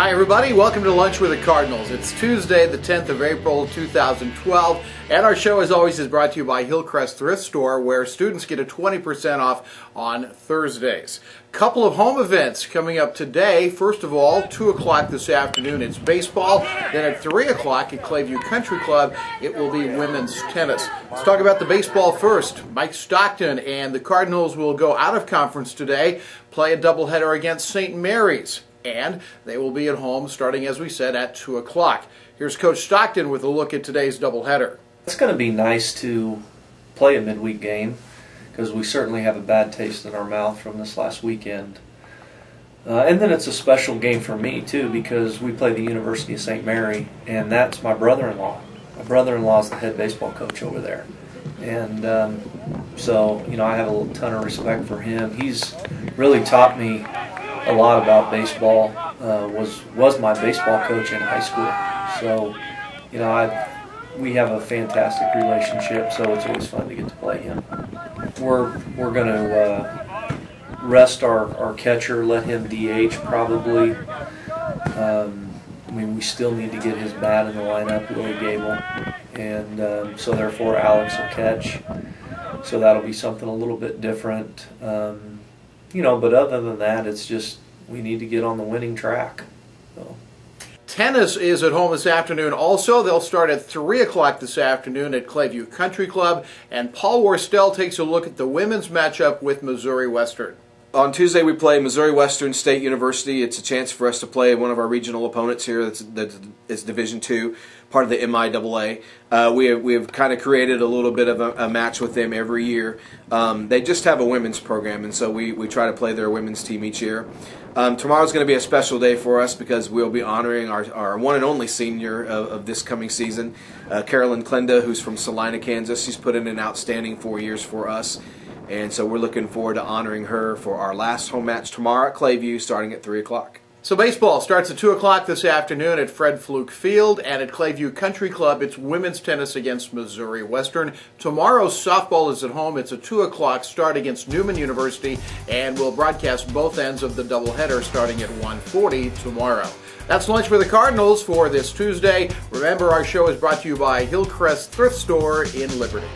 Hi, everybody. Welcome to Lunch with the Cardinals. It's Tuesday, the 10th of April, 2012, and our show, as always, is brought to you by Hillcrest Thrift Store, where students get a 20% off on Thursdays. A couple of home events coming up today. First of all, 2 o'clock this afternoon, it's baseball. Then at 3 o'clock at Clayview Country Club, it will be women's tennis. Let's talk about the baseball first. Mike Stockton and the Cardinals will go out of conference today, play a doubleheader against St. Mary's and they will be at home starting, as we said, at 2 o'clock. Here's Coach Stockton with a look at today's doubleheader. It's going to be nice to play a midweek game because we certainly have a bad taste in our mouth from this last weekend. Uh, and then it's a special game for me, too, because we play the University of St. Mary, and that's my brother in law. My brother in law is the head baseball coach over there. And um, so, you know, I have a ton of respect for him. He's really taught me a lot about baseball. Uh, was was my baseball coach in high school, so you know I we have a fantastic relationship. So it's always fun to get to play him. We're we're going to uh, rest our, our catcher, let him DH probably. Um, I mean, we still need to get his bat in the lineup, Willie Gable, and um, so therefore Alex will catch. So that'll be something a little bit different. Um, you know, but other than that, it's just we need to get on the winning track. So. Tennis is at home this afternoon. Also, they'll start at 3 o'clock this afternoon at Clayview Country Club. And Paul Worstel takes a look at the women's matchup with Missouri Western. On Tuesday, we play Missouri Western State University. It's a chance for us to play one of our regional opponents here. That's, that's Division Two, part of the MIAA. Uh, we have we have kind of created a little bit of a, a match with them every year. Um, they just have a women's program, and so we, we try to play their women's team each year. Um, tomorrow's going to be a special day for us because we'll be honoring our, our one and only senior of, of this coming season, uh, Carolyn Klenda, who's from Salina, Kansas. She's put in an outstanding four years for us. And so we're looking forward to honoring her for our last home match tomorrow at Clayview starting at 3 o'clock. So baseball starts at 2 o'clock this afternoon at Fred Fluke Field, and at Clayview Country Club, it's women's tennis against Missouri Western. Tomorrow's softball is at home. It's a 2 o'clock start against Newman University, and we'll broadcast both ends of the doubleheader starting at 1.40 tomorrow. That's Lunch with the Cardinals for this Tuesday. Remember, our show is brought to you by Hillcrest Thrift Store in Liberty.